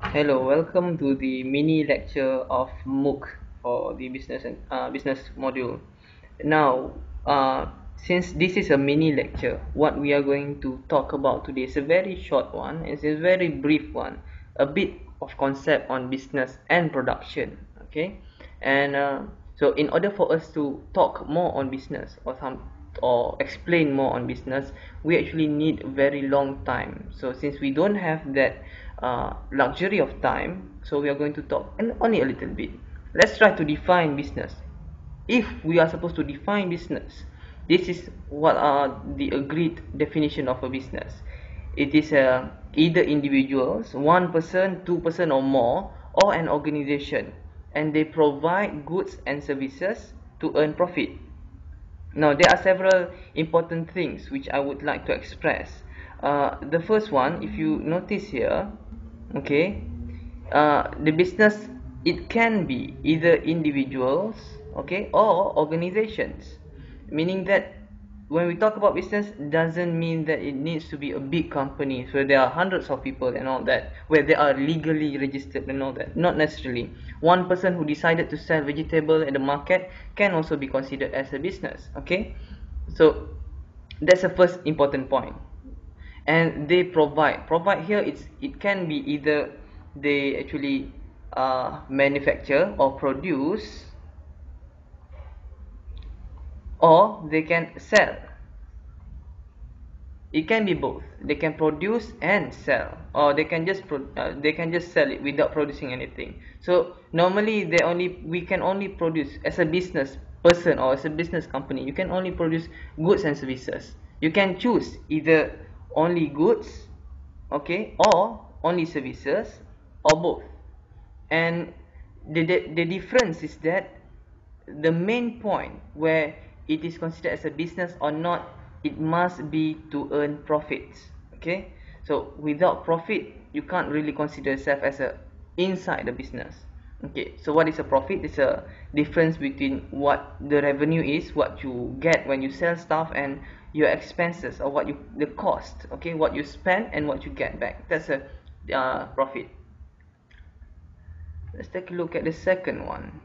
Hello, welcome to the mini lecture of MOOC for the business and uh, business module. Now, uh, since this is a mini lecture, what we are going to talk about today is a very short one. It's a very brief one, a bit of concept on business and production. Okay, and uh, so in order for us to talk more on business or some or explain more on business, we actually need very long time. So since we don't have that uh, luxury of time so we are going to talk and only a little bit. Let's try to define business. If we are supposed to define business this is what are the agreed definition of a business. It is uh, either individuals one person two person or more or an organization and they provide goods and services to earn profit now there are several important things which i would like to express. Uh, the first one if you notice here okay uh, the business it can be either individuals okay or organizations. Meaning that when we talk about business doesn't mean that it needs to be a big company. Where there are hundreds of people and all that where they are legally registered and all that. Not necessarily. One person who decided to sell vegetable at the market can also be considered as a business okay? So that's the first important point. And they provide. Provide here it's it can be either they actually uh, manufacture or produce or they can sell. It can be both. They can produce and sell or they can just uh, they can just sell it without producing anything. So normally they only we can only produce as a business person or as a business company you can only produce goods and services. You can choose either only goods okay or only services or both. And the, the, the difference is that the main point where it is considered as a business or not it must be to earn profits. Okay? So without profit you can't really consider yourself as a inside the business. Okay? So what is a profit? It's a difference between what the revenue is what you get when you sell stuff and your expenses or what you the cost. Okay? What you spend and what you get back. That's a uh, profit. Let's take a look at the second one